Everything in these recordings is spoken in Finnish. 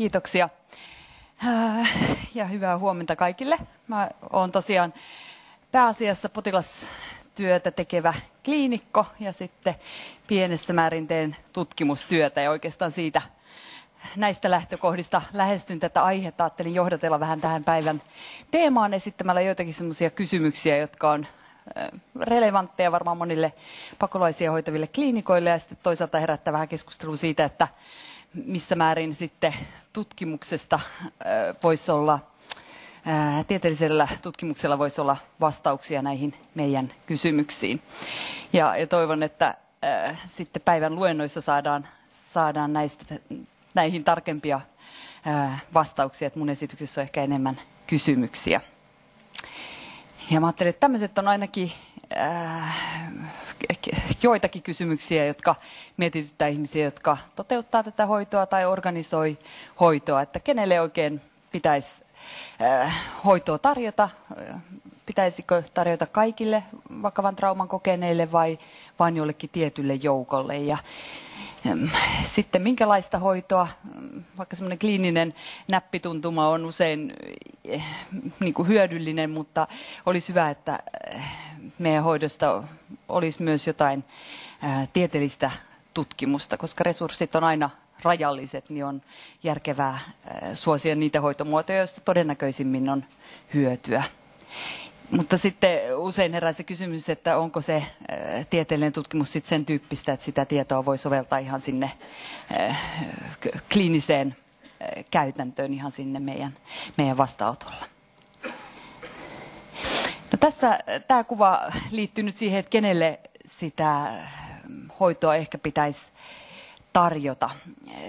kiitoksia. Äh, ja hyvää huomenta kaikille. Mä oon tosiaan pääasiassa potilastyötä tekevä kliinikko ja sitten pienessä määrin teen tutkimustyötä ja oikeastaan siitä näistä lähtökohdista lähestyn tätä aihetta. Ajattelin johdatella vähän tähän päivän teemaan esittämällä joitakin sellaisia kysymyksiä, jotka on relevantteja varmaan monille pakolaisia hoitaville kliinikoille ja sitten toisaalta herättää vähän keskustelua siitä, että missä määrin sitten tutkimuksesta voisi olla, tieteellisellä tutkimuksella voisi olla vastauksia näihin meidän kysymyksiin. Ja, ja toivon, että sitten päivän luennoissa saadaan, saadaan näistä, näihin tarkempia vastauksia, että mun esityksessä on ehkä enemmän kysymyksiä. Ja mä ajattelin, että tämmöiset on ainakin joitakin kysymyksiä, jotka mietityttää ihmisiä, jotka toteuttaa tätä hoitoa tai organisoi hoitoa, että kenelle oikein pitäisi äh, hoitoa tarjota, pitäisikö tarjota kaikille vakavan trauman kokeneille vai vain jollekin tietylle joukolle. Ja, sitten minkälaista hoitoa, vaikka semmoinen kliininen näppituntuma on usein eh, niin kuin hyödyllinen, mutta olisi hyvä, että meidän hoidosta olisi myös jotain tieteellistä tutkimusta, koska resurssit on aina rajalliset, niin on järkevää suosia niitä hoitomuotoja, joista todennäköisimmin on hyötyä. Mutta sitten usein herää se kysymys, että onko se tieteellinen tutkimus sitten sen tyyppistä, että sitä tietoa voi soveltaa ihan sinne kliiniseen käytäntöön, ihan sinne meidän, meidän vastaanotolla. No tässä tämä kuva liittyy nyt siihen, että kenelle sitä hoitoa ehkä pitäisi tarjota.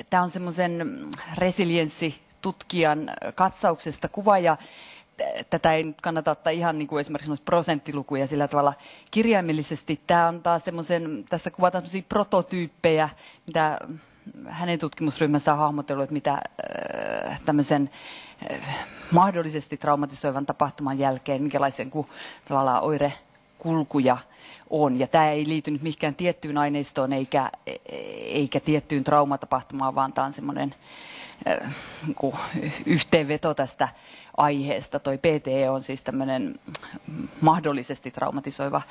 Tämä on semmoisen resilienssitutkijan katsauksesta kuva ja tätä ei nyt kannata ottaa ihan niin kuin esimerkiksi prosenttilukuja sillä tavalla kirjaimellisesti. Tämä antaa semmoisen, tässä kuvataan semmoisia prototyyppejä, mitä hänen tutkimusryhmänsä on hahmotellut, että mitä äh, tämmöisen äh, mahdollisesti traumatisoivan tapahtuman jälkeen, minkälaisen kuin tavallaan oirekulkuja on. Ja tämä ei liity nyt mihinkään tiettyyn aineistoon eikä, eikä tiettyyn traumatapahtumaan, vaan tämä on semmoinen äh, yhteenveto tästä aiheesta. Toi PTE on siis tämmöinen mahdollisesti traumatisoiva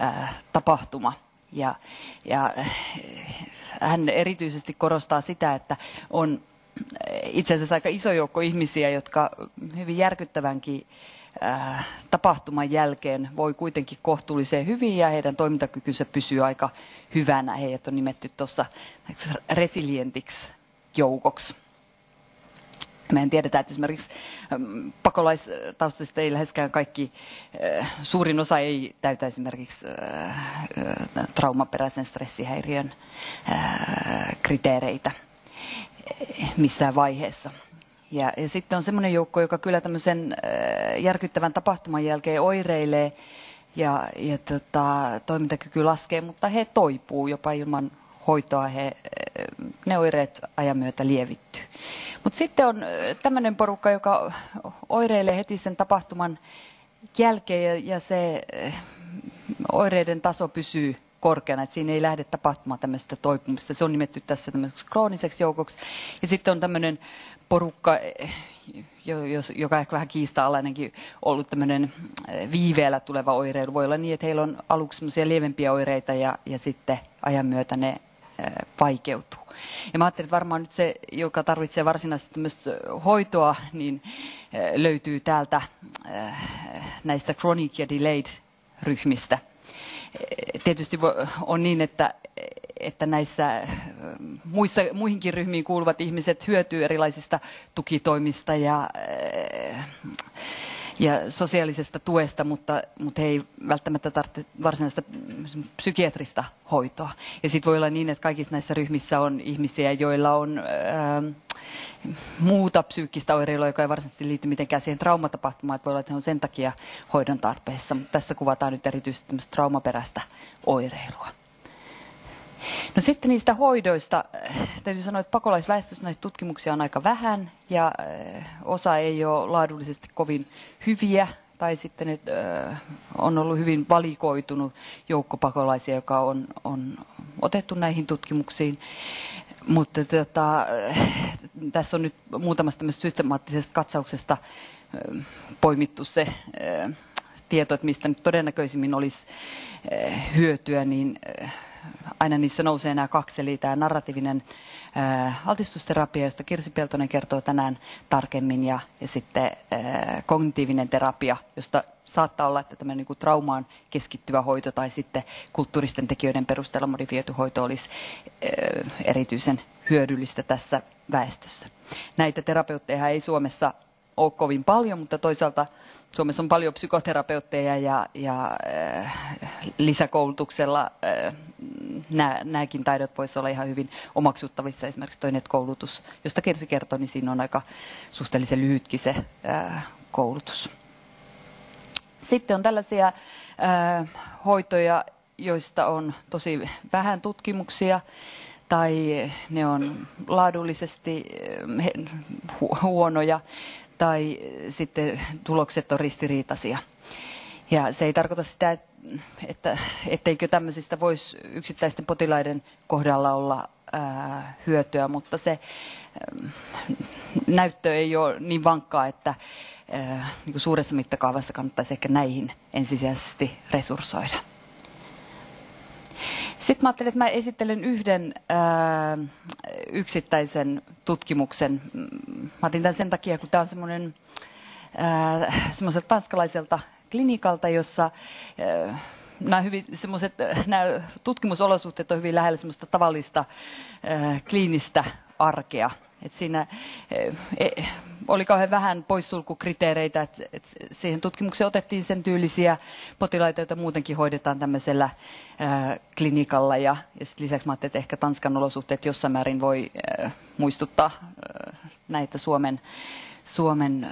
ää, tapahtuma. Ja, ja hän erityisesti korostaa sitä, että on itse asiassa aika iso joukko ihmisiä, jotka hyvin järkyttävänkin tapahtuman jälkeen voi kuitenkin kohtuullisen hyvin ja heidän toimintakykynsä pysyy aika hyvänä. Heidät on nimetty tuossa resilientiksi joukoksi. Mehän tiedetään, että esimerkiksi pakolaistaustaisista ei läheskään kaikki, suurin osa ei täytä esimerkiksi traumaperäisen stressihäiriön kriteereitä missään vaiheessa. Ja, ja sitten on semmoinen joukko, joka kyllä tämmöisen järkyttävän tapahtuman jälkeen oireilee ja, ja tota, toimintakyky laskee, mutta he toipuu jopa ilman hoitoa, he, ne oireet ajan myötä lievittyy. Mutta sitten on tämmöinen porukka, joka oireilee heti sen tapahtuman jälkeen ja, ja se oireiden taso pysyy korkeana, että siinä ei lähde tapahtumaan tämmöistä toipumista. Se on nimetty tässä tämmöiseksi krooniseksi joukoksi. Ja sitten on tämmöinen porukka, joka ehkä vähän kiista-alainenkin ollut tämmöinen viiveellä tuleva oireilu. Voi olla niin, että heillä on aluksi lievempiä oireita ja, ja sitten ajan myötä ne vaikeutuu. Ja mä ajattelin, että varmaan nyt se, joka tarvitsee varsinaisesti tämmöistä hoitoa, niin löytyy täältä näistä chronic ja delayed ryhmistä. Tietysti on niin, että, että näissä muissa, muihinkin ryhmiin kuuluvat ihmiset hyötyy erilaisista tukitoimista ja ja sosiaalisesta tuesta, mutta, mutta he ei välttämättä tarvitse varsinaista psykiatrista hoitoa. Ja sitten voi olla niin, että kaikissa näissä ryhmissä on ihmisiä, joilla on ää, ähm, muuta psyykkistä oireilua, joka ei varsinaisesti liity mitenkään siihen traumatapahtumaan, että voi olla, että on sen takia hoidon tarpeessa. Mutta tässä kuvataan nyt erityisesti traumaperäistä oireilua. No sitten niistä hoidoista, täytyy sanoa, että pakolaisväestössä näitä tutkimuksia on aika vähän ja eh, osa ei ole laadullisesti kovin hyviä tai sitten että, on ollut hyvin valikoitunut joukko pakolaisia, joka on, on otettu näihin tutkimuksiin. Mutta tota, tässä on nyt muutamasta systemaattisesta katsauksesta poimittu se tieto, että mistä nyt todennäköisimmin olisi hyötyä, niin aina niissä nousee nämä kaksi, eli tämä narratiivinen altistusterapia, josta Kirsi Peltonen kertoo tänään tarkemmin, ja, ja sitten kognitiivinen terapia, josta saattaa olla, että tämä niin traumaan keskittyvä hoito tai sitten kulttuuristen tekijöiden perusteella modifioitu hoito olisi erityisen hyödyllistä tässä väestössä. Näitä terapeutteja ei Suomessa ole kovin paljon, mutta toisaalta Suomessa on paljon psykoterapeutteja ja, ja lisäkoulutuksella nämäkin taidot voisivat olla ihan hyvin omaksuttavissa. Esimerkiksi toinen koulutus, josta Kersi kertoi, niin siinä on aika suhteellisen lyhytkin se äh, koulutus. Sitten on tällaisia äh, hoitoja, joista on tosi vähän tutkimuksia tai ne on laadullisesti äh, huonoja tai sitten tulokset on ristiriitaisia. Ja se ei tarkoita sitä, että etteikö tämmöisistä voisi yksittäisten potilaiden kohdalla olla ää, hyötyä, mutta se ää, näyttö ei ole niin vankkaa, että ää, niin suuressa mittakaavassa kannattaisi ehkä näihin ensisijaisesti resurssoida. Sitten mä ajattelin, että mä esittelen yhden ää, yksittäisen tutkimuksen. Mä otin tämän sen takia, kun tämä on semmoinen semmoiselta tanskalaiselta klinikalta, jossa ää, nämä, hyvin, nämä tutkimusolosuhteet on hyvin lähellä semmoista tavallista ää, kliinistä arkea. Et siinä e, oli kauhean vähän poissulkukriteereitä, että et siihen tutkimukseen otettiin sen tyylisiä potilaita, joita muutenkin hoidetaan tämmöisellä ää, klinikalla. Ja, ja sit lisäksi mä ajattelin, että ehkä Tanskan olosuhteet jossain määrin voi ää, muistuttaa ää, näitä Suomen Suomen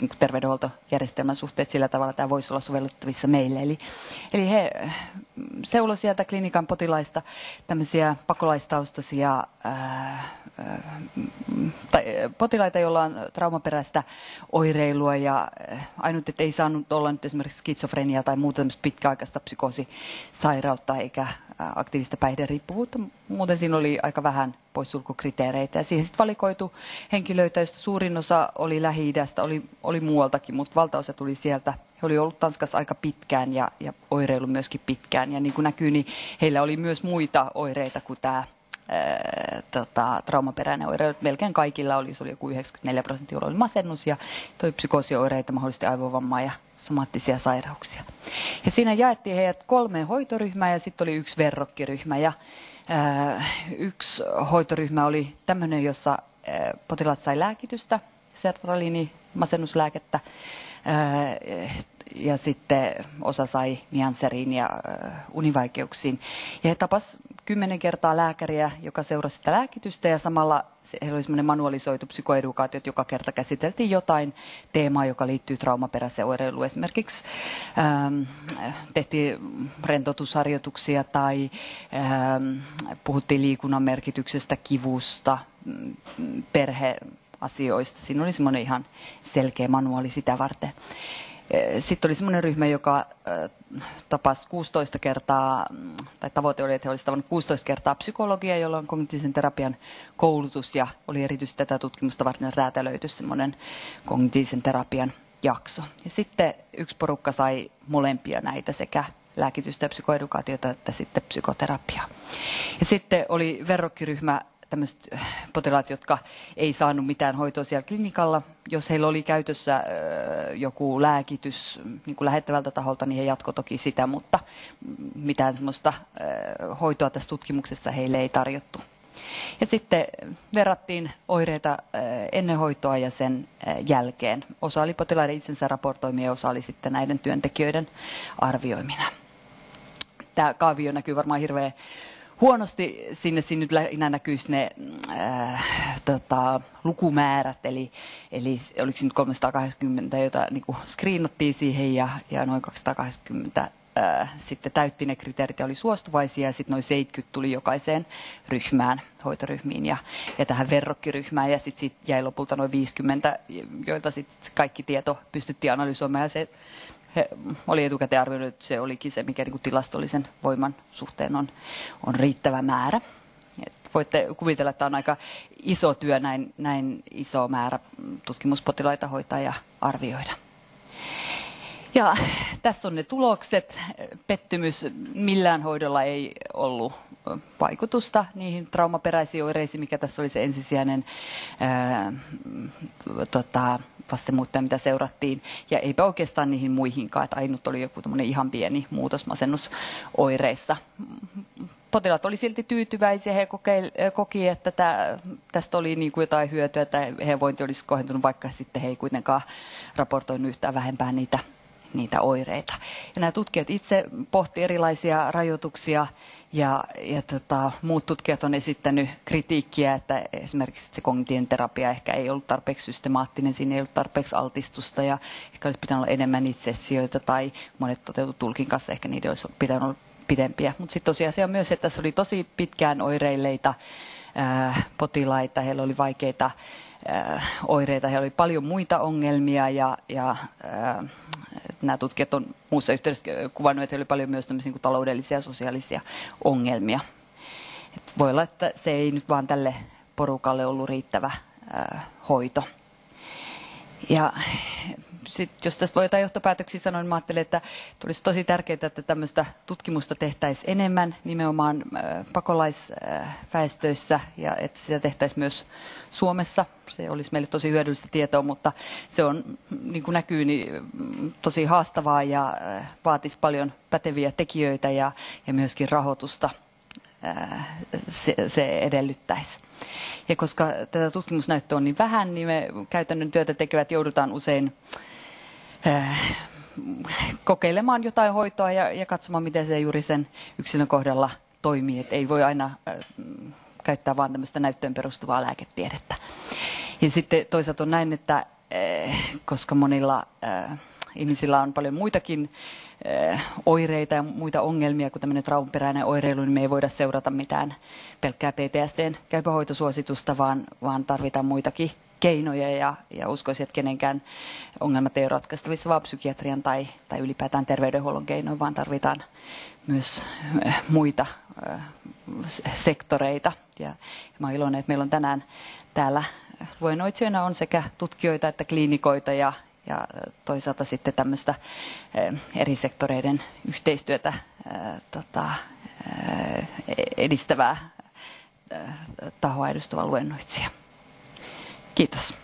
niin terveydenhuoltojärjestelmän suhteet sillä tavalla, tämä voisi olla sovellettavissa meille. Eli, eli he äh, seulo sieltä klinikan potilaista tämmöisiä pakolaistaustaisia ää, äh, tai potilaita, joilla on traumaperäistä oireilua ja ainut, että ei saanut olla nyt esimerkiksi skitsofreniaa tai muuta pitkäaikaista psykoosisairautta eikä aktiivista päihderiippuvuutta. Muuten siinä oli aika vähän poissulkukriteereitä. Ja siihen sitten valikoitu henkilöitä, joista suurin osa oli Lähi-idästä, oli, oli muualtakin, mutta valtaosa tuli sieltä. He oli ollut Tanskassa aika pitkään ja, ja oireilu myöskin pitkään. Ja niin kuin näkyy, niin heillä oli myös muita oireita kuin tämä tota, traumaperäinen oire. Melkein kaikilla oli, se oli joku 94 prosenttia, oli masennus ja toi psykoosioireita, mahdollisesti aivovammaa ja somaattisia sairauksia. Ja siinä jaettiin heidät kolmeen hoitoryhmään ja sitten oli yksi verrokkiryhmä. Ja ää, yksi hoitoryhmä oli tämmöinen, jossa ää, potilaat sai lääkitystä, sertraliini, masennuslääkettä, ää, ja sitten osa sai mianseriin ja univaikeuksiin. Ja he tapas kymmenen kertaa lääkäriä, joka seurasi sitä lääkitystä ja samalla heillä oli semmoinen manualisoitu psykoedukaatio, joka kerta käsiteltiin jotain teemaa, joka liittyy traumaperäiseen oireiluun. Esimerkiksi ähm, tehtiin rentoutusharjoituksia tai ähm, puhuttiin liikunnan merkityksestä, kivusta, mm, perheasioista. Siinä oli semmoinen ihan selkeä manuaali sitä varten. Sitten oli semmoinen ryhmä, joka tapasi 16 kertaa, tai tavoite oli, että he olisivat tavannut 16 kertaa psykologia, jolla on kognitiivisen terapian koulutus, ja oli erityisesti tätä tutkimusta varten räätälöity semmoinen kognitiivisen terapian jakso. Ja sitten yksi porukka sai molempia näitä sekä lääkitystä ja psykoedukaatiota että sitten psykoterapiaa. Ja sitten oli verrokkiryhmä tämmöiset äh, potilaat, jotka ei saanut mitään hoitoa siellä klinikalla. Jos heillä oli käytössä äh, joku lääkitys niin kuin lähettävältä taholta, niin he jatko toki sitä, mutta mitään semmoista äh, hoitoa tässä tutkimuksessa heille ei tarjottu. Ja sitten verrattiin oireita ennen hoitoa ja sen jälkeen. Osa oli potilaiden itsensä raportoimia ja osa oli sitten näiden työntekijöiden arvioimina. Tämä kaavio näkyy varmaan hirveän huonosti sinne, sinne lähinnä näkyisi ne äh, tota, lukumäärät, eli, eli oliko nyt 380, joita niin kuin screenattiin siihen ja, ja noin 280 äh, sitten täytti ne kriteerit ja oli suostuvaisia. Ja sitten noin 70 tuli jokaiseen ryhmään, hoitoryhmiin ja, ja tähän verrokkiryhmään. Ja sitten sit jäi lopulta noin 50, joilta sitten kaikki tieto pystyttiin analysoimaan. Ja se he oli etukäteen arvioinut, että se olikin se, mikä niin tilastollisen voiman suhteen on, on riittävä määrä. Et voitte kuvitella, että on aika iso työ näin, näin iso määrä tutkimuspotilaita hoitaa ja arvioida. Ja tässä on ne tulokset. Pettymys millään hoidolla ei ollut vaikutusta niihin traumaperäisiin oireisiin, mikä tässä oli se ensisijainen ää, tota, vastemuuttaja, mitä seurattiin. Ja eipä oikeastaan niihin muihinkaan, että ainut oli joku ihan pieni muutos masennusoireissa. Potilaat oli silti tyytyväisiä, he koki, että tästä oli niin kuin jotain hyötyä, että heidän vointi olisi kohentunut, vaikka sitten he ei kuitenkaan raportoinut yhtään vähempää niitä niitä oireita. Ja nämä tutkijat itse pohti erilaisia rajoituksia ja, ja tota, muut tutkijat on esittänyt kritiikkiä, että esimerkiksi se kognitiivinen terapia ehkä ei ollut tarpeeksi systemaattinen, siinä ei ollut tarpeeksi altistusta ja ehkä olisi pitänyt olla enemmän itsessioita tai monet toteutu tulkin kanssa, ehkä niiden olisi pitänyt olla pidempiä. Mutta sitten tosiasia on myös, että tässä oli tosi pitkään oireilleita ää, potilaita, heillä oli vaikeita ää, oireita, heillä oli paljon muita ongelmia ja, ja ää, nämä tutkijat on muussa yhteydessä kuvannut, että oli paljon myös niin taloudellisia ja sosiaalisia ongelmia. Et voi olla, että se ei nyt vaan tälle porukalle ollut riittävä ää, hoito. Ja sit, jos tästä voi jotain johtopäätöksiä sanoa, niin ajattelen, että tulisi tosi tärkeää, että tämmöistä tutkimusta tehtäisiin enemmän nimenomaan pakolaisväestöissä ja että sitä tehtäisiin myös Suomessa. Se olisi meille tosi hyödyllistä tietoa, mutta se on, niin kuin näkyy, niin tosi haastavaa ja vaatisi paljon päteviä tekijöitä ja, ja myöskin rahoitusta se, se edellyttäisi. Ja koska tätä tutkimusnäyttöä on niin vähän, niin me käytännön työtä tekevät joudutaan usein kokeilemaan jotain hoitoa ja, ja katsomaan, miten se juuri sen yksilön kohdalla toimii. Et ei voi aina käyttää vain tämmöistä näyttöön perustuvaa lääketiedettä. Ja sitten toisaalta on näin, että koska monilla ihmisillä on paljon muitakin oireita ja muita ongelmia kuin tämmöinen traumaperäinen oireilu, niin me ei voida seurata mitään pelkkää PTSDn käypähoitosuositusta, vaan, vaan tarvitaan muitakin keinoja ja, ja uskoisin, että kenenkään ongelmat ei ole ratkaistavissa vaan psykiatrian tai, tai ylipäätään terveydenhuollon keinoin, vaan tarvitaan myös äh, muita äh, sektoreita. Ja, ja mä olen iloinen, että meillä on tänään täällä luennoitsijoina on sekä tutkijoita että kliinikoita ja, ja toisaalta sitten tämmöistä äh, eri sektoreiden yhteistyötä tota, edistävää tahoa edustava luennoitsija. Kiitos.